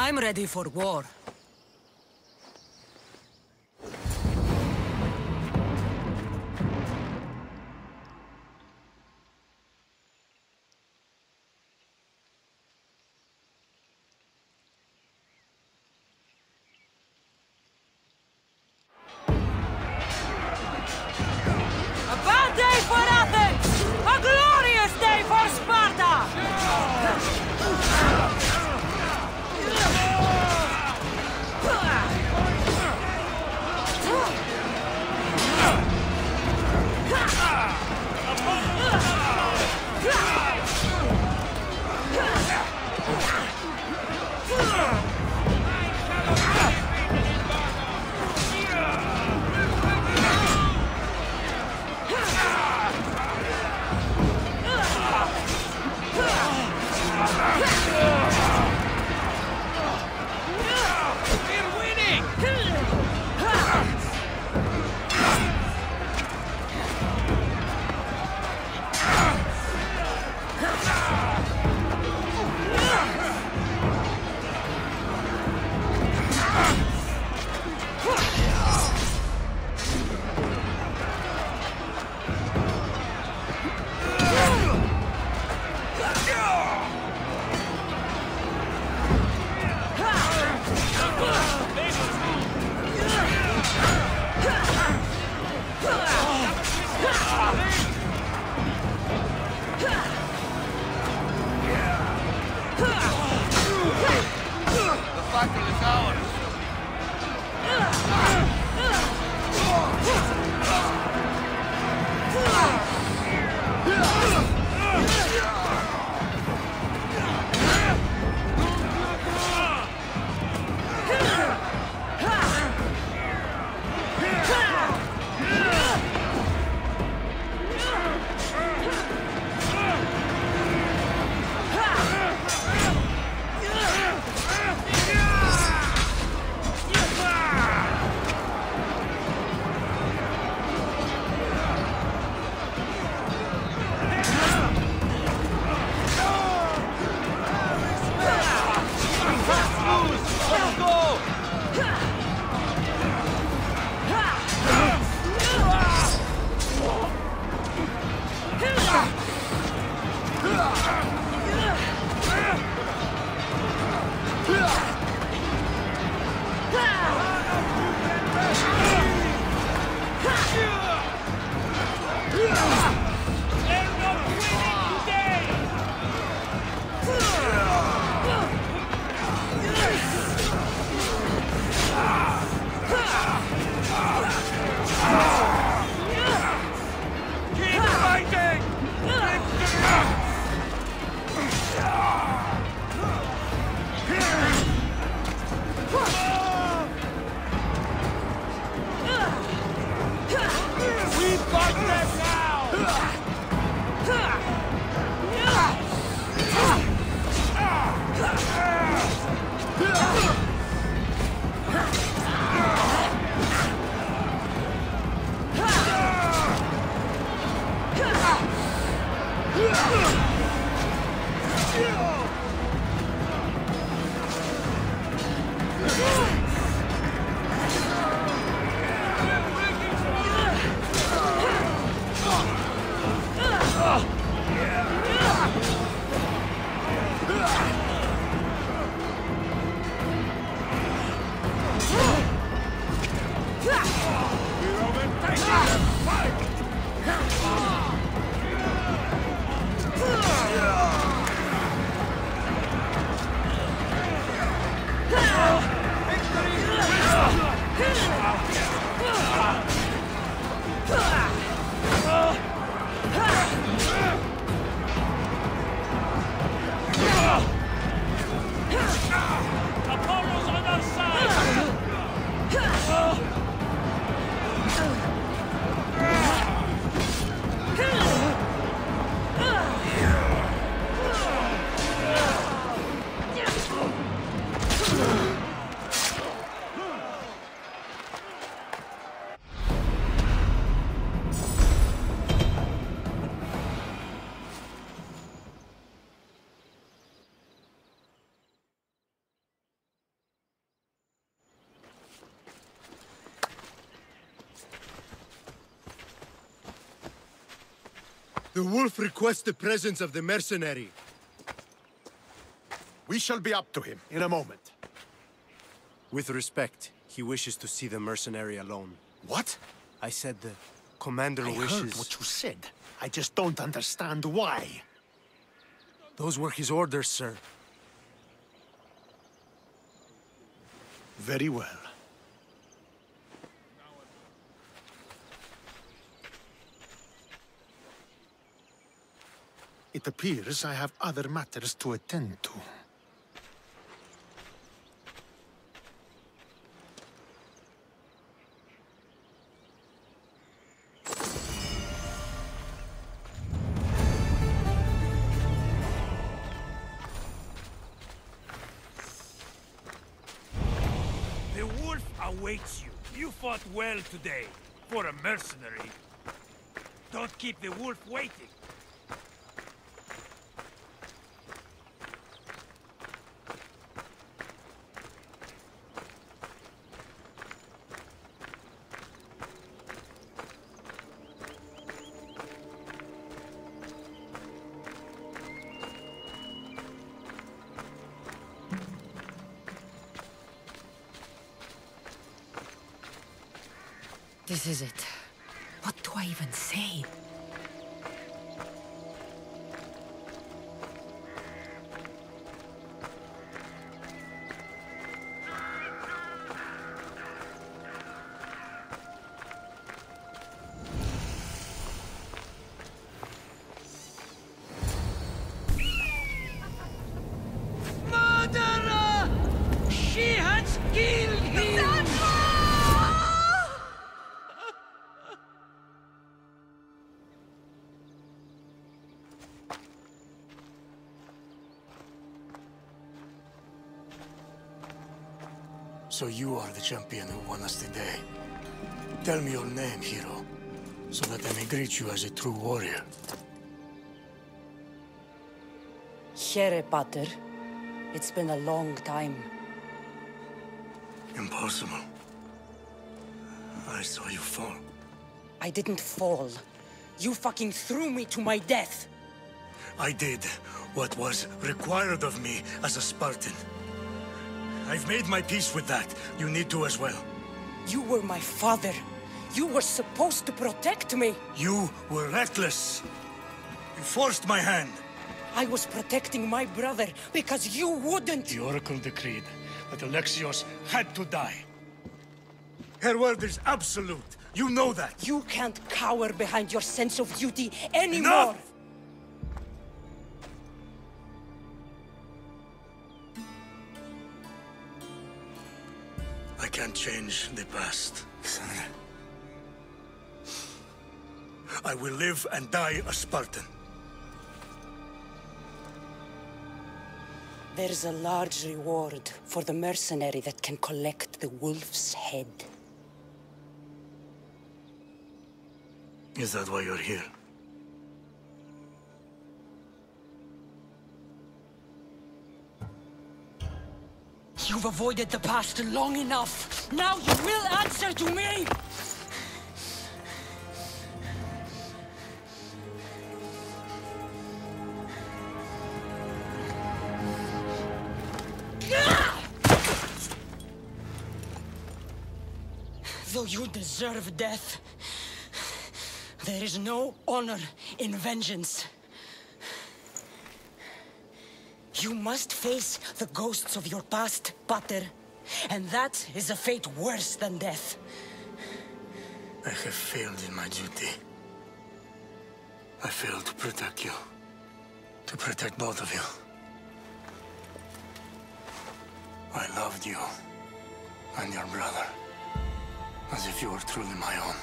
I'm ready for war. Ugh! The wolf requests the presence of the mercenary. We shall be up to him in a moment. With respect, he wishes to see the mercenary alone. What? I said the commander I wishes... heard what you said. I just don't understand why. Those were his orders, sir. Very well. It appears I have other matters to attend to. The wolf awaits you. You fought well today, for a mercenary. Don't keep the wolf waiting. This is it. What do I even say? Murderer! She has killed So you are the champion who won us today. Tell me your name, hero, so that I may greet you as a true warrior. Here, Pater. It's been a long time. Impossible. I saw you fall. I didn't fall. You fucking threw me to my death. I did what was required of me as a Spartan. I've made my peace with that. You need to as well. You were my father. You were supposed to protect me. You were reckless. You forced my hand. I was protecting my brother because you wouldn't. The Oracle decreed that Alexios had to die. Her word is absolute. You know that. You can't cower behind your sense of duty anymore. Enough! Can't change the past, Kassandra. I will live and die a Spartan. There's a large reward for the mercenary that can collect the wolf's head. Is that why you're here? You've avoided the past long enough. Now you will answer to me! Though you deserve death, there is no honor in vengeance. You must face the ghosts of your past, Pater. And that is a fate worse than death. I have failed in my duty. I failed to protect you. To protect both of you. I loved you and your brother as if you were truly my own.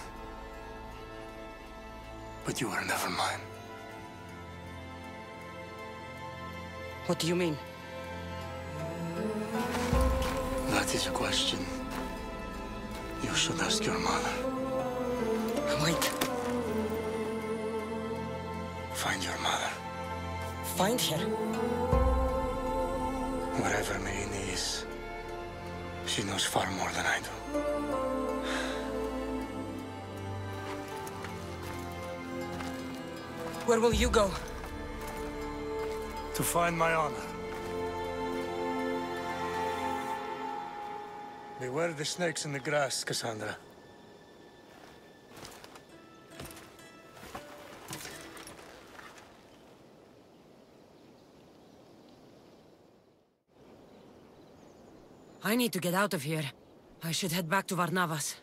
But you were never mine. What do you mean? That is a question you should ask your mother. Wait, Find your mother. find her. Wherever Myrrine is, she knows far more than I do. Where will you go? To find my honor. Beware the snakes in the grass, Kassandra. I need to get out of here. I should head back to Barnabas.